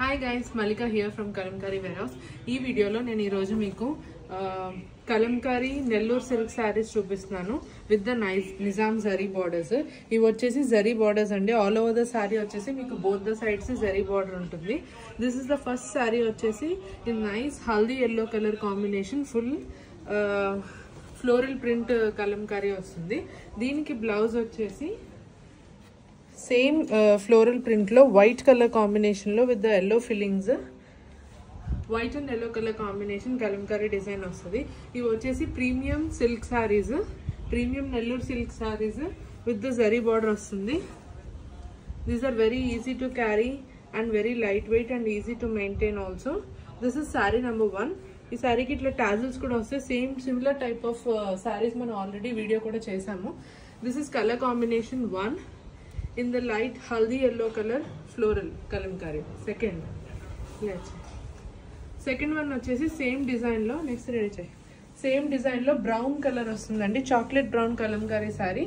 Hi guys Mallika here from Kalamkari వెరౌస్ ఈ వీడియోలో నేను ఈరోజు మీకు కలంకారీ నెల్లూరు సిల్క్ శారీస్ చూపిస్తున్నాను విత్ ద నైజ్ నిజాం జరీ బార్డర్స్ ఇవి వచ్చేసి జరీ బార్డర్స్ అండి. ఆల్ ఓవర్ ద శారీ వచ్చేసి మీకు both the sides zari border ఉంటుంది. This is the first sari వచ్చేసి in nice haldi yellow colour combination full floral print Kalamkari వస్తుంది. దీనికి బ్లౌజ్ వచ్చేసి సేమ్ ఫ్లోరల్ ప్రింట్లో వైట్ కలర్ కాంబినేషన్లో with the yellow fillings. White and yellow colour combination Kalamkari design వస్తుంది. ఇవి వచ్చేసి premium silk saris premium Nellore silk saris with the zari border వస్తుంది. These are very easy to carry and very light weight and easy to maintain also this is sari number one ఈ శారీకి ఇట్లా tassels కూడా వస్తాయి. Same similar type of saris మనం already video కూడా చేసాము. This is colour combination one in the light haldi yellow colour floral Kalamkari second second one వచ్చేసి same డిజైన్లో నెక్స్ట్ రెడీ చేయి. సేమ్ డిజైన్లో బ్రౌన్ కలర్ వస్తుందండి. Chocolate brown Kalamkari sari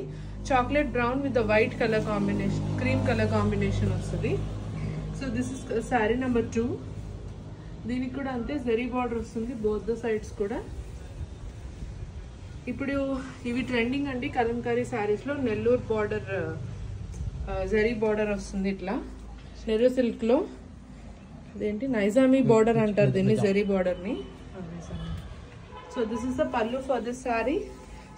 chocolate brown with the white colour combination cream colour combination వస్తుంది. So this is sari number two దీనికి కూడా అంతే zari border వస్తుంది బోత్ ద సైడ్స్ కూడా. ఇప్పుడు ఇవి ట్రెండింగ్ అండి కలంకారీ శారీస్లో నెల్లూరు బార్డర్ జరీ బార్డర్ వస్తుంది ఇట్లా. నెరో సిల్క్లో. అదేంటి? నైజామీ బార్డర్ అంటారు దీన్ని zari బార్డర్ని so this is the pallu for this sari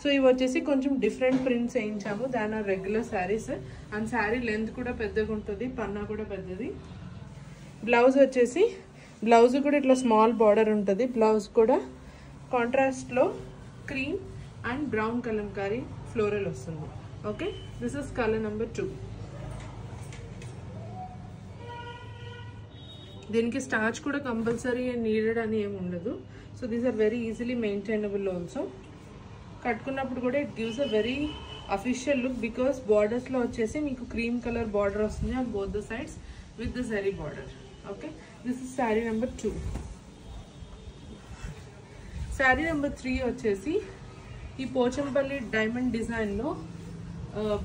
so ఇవి వచ్చేసి కొంచెం డిఫరెంట్ ప్రింట్స్ వేయించాము. దాని are regular saris and sari length కూడా పెద్దగా ఉంటుంది పన్నా కూడా పెద్దది. బ్లౌజ్ వచ్చేసి బ్లౌజ్ కూడా ఇట్లా స్మాల్ బార్డర్ ఉంటుంది. బ్లౌజ్ కూడా కాంట్రాస్ట్లో cream and brown Kalamkari floral వస్తుంది. Okay this is colour number two దీనికి స్టార్చ్ కూడా కంపల్సరీ నీడెడ్ అని ఏమి ఉండదు. So these are very easily maintainable also కట్టుకున్నప్పుడు కూడా it gives a very official look because బార్డర్స్లో వచ్చేసి మీకు క్రీమ్ కలర్ బార్డర్ వస్తుంది on both the sides with the zari border okay this is sari number two sari number three వచ్చేసి ఈ Pochampally diamond డిజైన్లో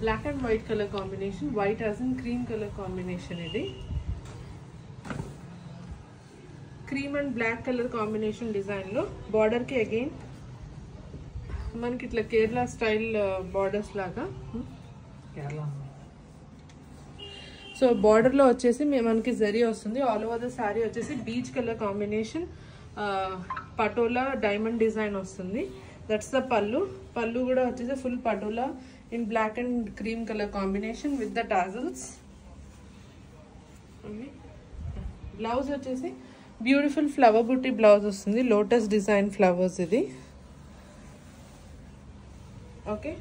black and white colour combination white as and cream colour combination ఇది. Cream and black colour combination డిజైన్లో బార్డర్కి again మనకి ఇట్లా Kerala style borders లాగా. So బార్డర్లో వచ్చేసి మనకి జరీ వస్తుంది. ఆల్ ఓవర్ ద శారీ వచ్చేసి peach colour combination patola diamond design వస్తుంది. దట్స్ ద పళ్ళు పళ్ళు కూడా వచ్చేసి full patola in black and cream colour combination with the tassels blouse వచ్చేసి బ్యూటిఫుల్ ఫ్లవర్ బుట్టి బ్లౌజ్ వస్తుంది. లోటస్ డిజైన్ ఫ్లవర్స్ ఇది. Okay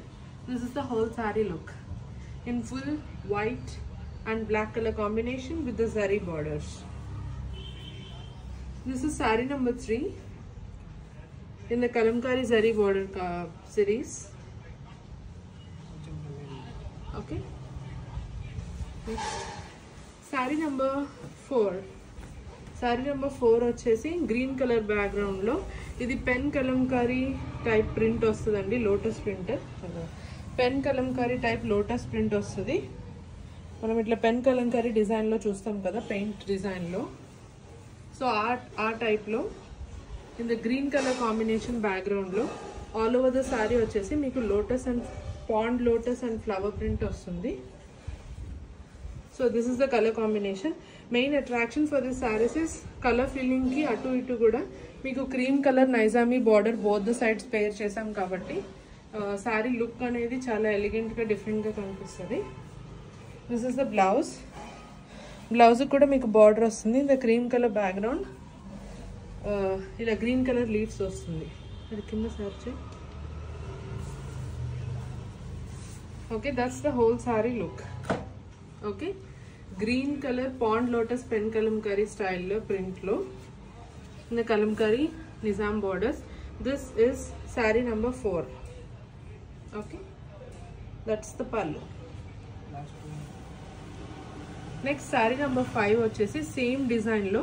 this is the whole sari look in full white and black colour combination with the zari borders this is sari number three in the Kalamkari zari border series okay sari number four sari number four వచ్చేసి green colour బ్యాక్గ్రౌండ్లో ఇది pen Kalamkari type print వస్తుందండి lotus print pen Kalamkari type lotus print వస్తుంది. మనం ఇట్లా pen Kalamkari డిజైన్లో చూస్తాం కదా పెయింట్ డిజైన్లో సో ఆ ఆ టైప్లో in the green colour combination బ్యాక్గ్రౌండ్లో ఆల్ ఓవర్ ద శారీ వచ్చేసి మీకు lotus and pond lotus and flower print వస్తుంది. So this is the colour combination main attraction for this saris is colour ఫీలింగ్కి అటు ఇటు కూడా. మీకు cream colour Nizami border both the sides pair చేసాం కాబట్టి sari look అనేది చాలా ఎలిగెంట్గా డిఫరెంట్గా కనిపిస్తుంది. This is the blouse blouse కూడా మీకు బార్డర్ వస్తుంది. ద క్రీమ్ కలర్ బ్యాక్గ్రౌండ్ ఇలా గ్రీన్ కలర్ లీవ్స్ వస్తుంది. అది కింద search okay that's the whole sari look okay green colour pond lotus pen kalamkari స్టైల్లో ప్రింట్లో in kalamkari Nizam borders this is sari number four okay that's the pallu next sari number five వచ్చేసి same డిజైన్లో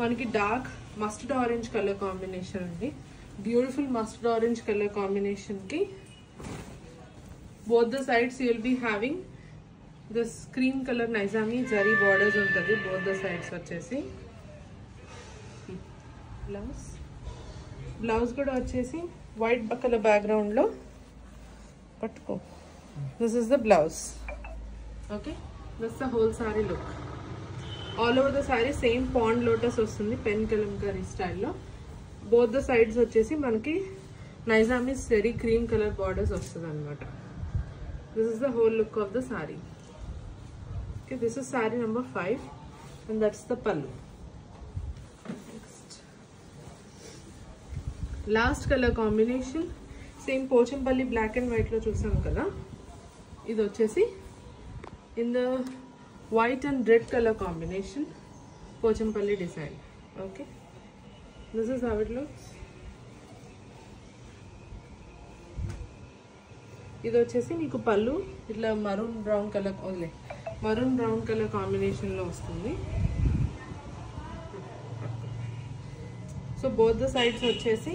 మనకి dark mustard orange colour combination అండి beautiful mustard orange colour కాంబినేషన్కి both the sides you'll be having this cream colour Nizami zari borders ఉంటుంది both the sides వచ్చేసి. Blouse blouse కూడా వచ్చేసి white colour బ్యాక్గ్రౌండ్లో పట్టుకో this is the blouse okay this the whole sari look all over the sari same pond lotus వస్తుంది pen Kalamkari స్టైల్లో both the sides వచ్చేసి మనకి నైజామీ సెరీ క్రీమ్ కలర్ బార్డర్స్ వస్తుంది అనమాట this is the whole look of the sari okay this is sari number five and that's the pallu next last colour combination same Pochampally black and వైట్లో చూసాం కదా. ఇది వచ్చేసి in the white and red colour combination Pochampally design okay this is how it looks ఇది వచ్చేసి మీకు పళ్ళు ఇట్లా మరూన్ బ్రౌన్ కలర్ వదిలే మరూన్ బ్రౌన్ కలర్ కాంబినేషన్లో వస్తుంది. సో బోత్ ద సైడ్స్ వచ్చేసి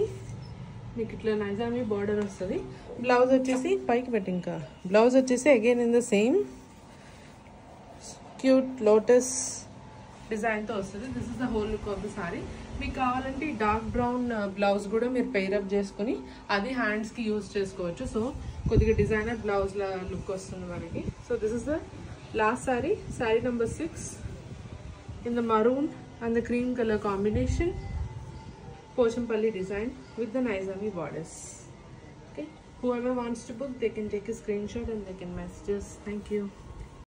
మీకు ఇట్లా నైజామీ బార్డర్ వస్తుంది. బ్లౌజ్ వచ్చేసి పైకి పెట్టి ఇంకా. బ్లౌజ్ వచ్చేసి again in the same cute lotus డిజైన్తో వస్తుంది. This is the whole look of the sari మీకు కావాలంటే డార్క్ బ్రౌన్ బ్లౌజ్ కూడా మీరు పెయిరప్ చేసుకుని అది హ్యాండ్స్కి యూజ్ చేసుకోవచ్చు. సో కొద్దిగా డిజైనర్ బ్లౌజ్ల లుక్ వస్తుంది మనకి. So this is the Last saree, saree number 6 in the maroon and the cream color combination. Pochampalli design with the Naizami bodice. Okay, whoever wants to book, they can take a screenshot and they can message us. Thank you.